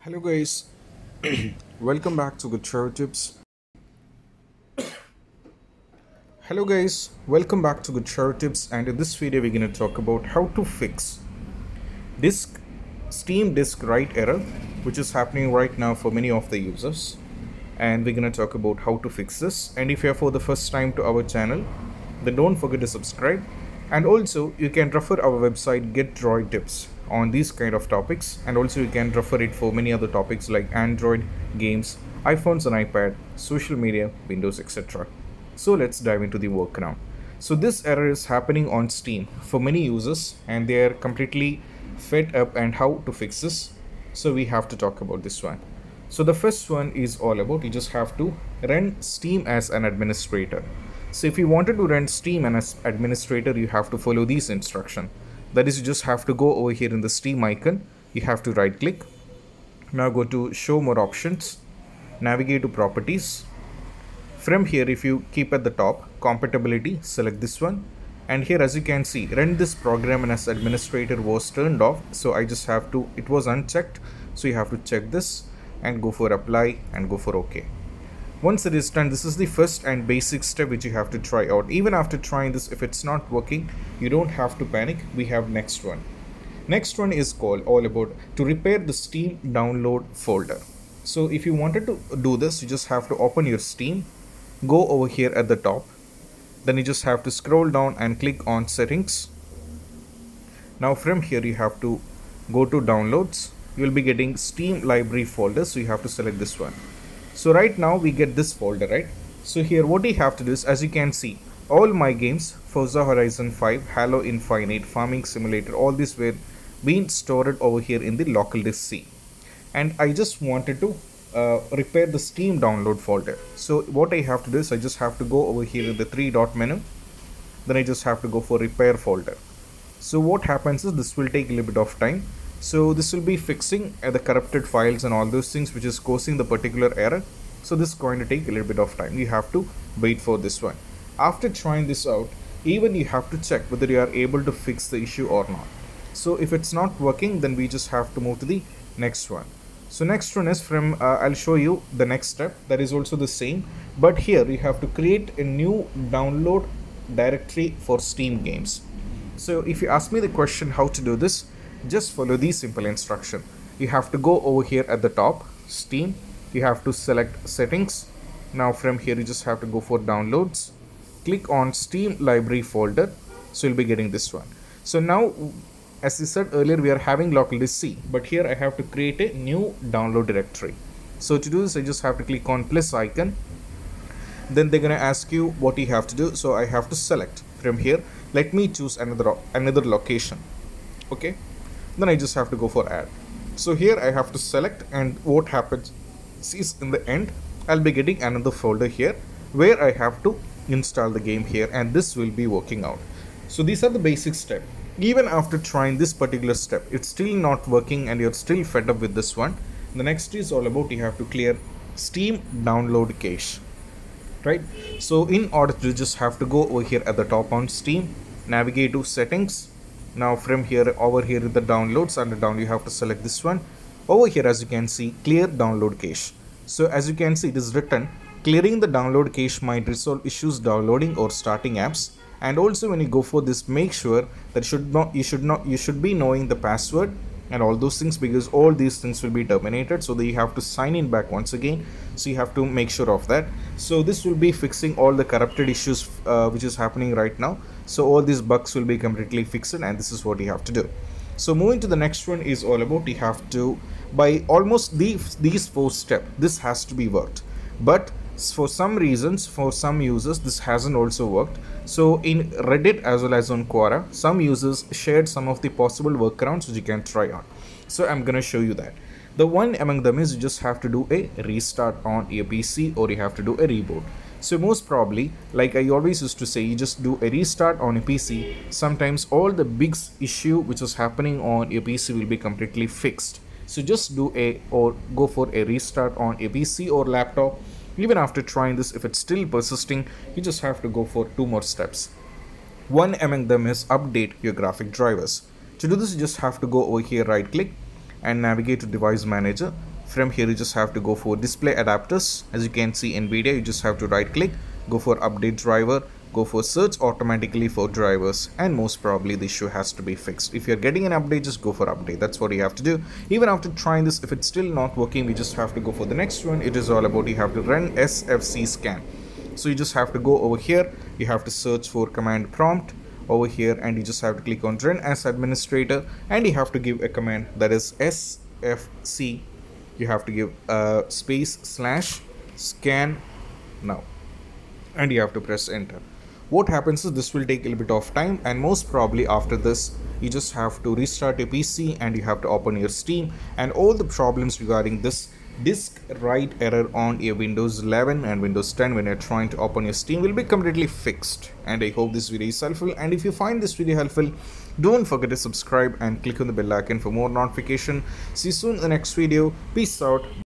Hello guys, welcome back to Get Droid Tips. Hello guys, welcome back to Get Droid Tips and in this video we're going to talk about how to fix disk Steam disk write error which is happening right now for many of the users. And we're going to talk about how to fix this. And if you're for the first time to our channel then don't forget to subscribe. And also you can refer our website Get Droid Tips on these kind of topics. And also you can refer it for many other topics like android games iphones and ipad social media windows etc so let's dive into the work now. So this error is happening on steam for many users and they are completely fed up and how to fix this. So we have to talk about this one. So the first one is all about you just have to run steam as an administrator. So if you wanted to run steam as administrator you have to follow these instruction that is you just have to go over here in the steam icon. You have to right click. Now go to show more options navigate to properties. From here if you keep at the top compatibility select this one. And here as you can see run this program and as administrator was turned off. So i just have to it was unchecked. So you have to check this and go for apply and go for ok once it is done this is the first and basic step which you have to try out. Even after trying this if it's not working you don't have to panic. We have next one. Next one is called all about to repair the steam download folder. So if you wanted to do this you just have to open your steam go over here at the top. Then you just have to scroll down and click on settings. Now from here you have to go to downloads. You will be getting steam library folder so you have to select this one so right now we get this folder right? So here what we have to do is as you can see all my games Forza Horizon 5 Halo Infinite Farming Simulator all these were being stored over here in the local disk C. And I just wanted to uh, repair the steam download folder. So what I have to do is I just have to go over here in the three dot menu. Then I just have to go for repair folder. So what happens is this will take a little bit of time. So this will be fixing uh, the corrupted files and all those things which is causing the particular error so this is going to take a little bit of time. You have to wait for this one. After trying this out even you have to check whether you are able to fix the issue or not. So if it's not working then we just have to move to the next one. So next one is from uh, I'll show you the next step. That is also the same. But here you have to create a new download directory for steam games. So if you ask me the question how to do this? Just follow the simple instruction. You have to go over here at the top steam you have to select settings. Now from here you just have to go for downloads. Click on steam library folder. So you'll be getting this one. So now as I said earlier we are having local disk C but here I have to create a new download directory. So to do this I just have to click on plus icon. Then they're gonna ask you what you have to do. So I have to select from here. Let me choose another another location. Okay? Then I just have to go for add. So here I have to select and what happens is in the end. I'll be getting another folder here where I have to install the game here and this will be working out. So these are the basic steps. Even after trying this particular step it's still not working and you're still fed up with this one. The next is all about you have to clear steam download cache right? So in order to just have to go over here at the top on steam navigate to settings. Now from here over here in the downloads under down you have to select this one over here as you can see clear download cache. So as you can see it is written clearing the download cache might resolve issues downloading or starting apps. And also when you go for this make sure that should not you should not you should be knowing the password and all those things because all these things will be terminated. So that you have to sign in back once again. So you have to make sure of that. So this will be fixing all the corrupted issues uh, which is happening right now. So all these bugs will be completely fixed and this is what you have to do so moving to the next one is all about you have to by almost these these four steps this has to be worked. But for some reasons for some users this hasn't also worked. So in reddit as well as on quora some users shared some of the possible workarounds which you can try on. So i'm gonna show you that. The one among them is you just have to do a restart on your pc or you have to do a reboot so most probably like i always used to say you just do a restart on a pc sometimes all the big issue which is happening on your pc will be completely fixed. So just do a or go for a restart on a pc or laptop. Even after trying this if it's still persisting you just have to go for two more steps. One among them is update your graphic drivers. To do this you just have to go over here right click and navigate to device manager from here you just have to go for display adapters. As you can see nvidia you just have to right click go for update driver go for search automatically for drivers and most probably the issue has to be fixed. If you're getting an update just go for update. That's what you have to do. Even after trying this if it's still not working we just have to go for the next one. It is all about you have to run sfc scan. So you just have to go over here. You have to search for command prompt over here and you just have to click on run as administrator and you have to give a command that is sfc you have to give a space slash scan now. And you have to press enter. What happens is this will take a little bit of time and most probably after this you just have to restart your pc and you have to open your steam. And all the problems regarding this disk write error on your windows 11 and windows 10 when you're trying to open your steam will be completely fixed. And i hope this video is helpful. And if you find this video helpful don't forget to subscribe and click on the bell icon for more notification. See you soon in the next video. Peace out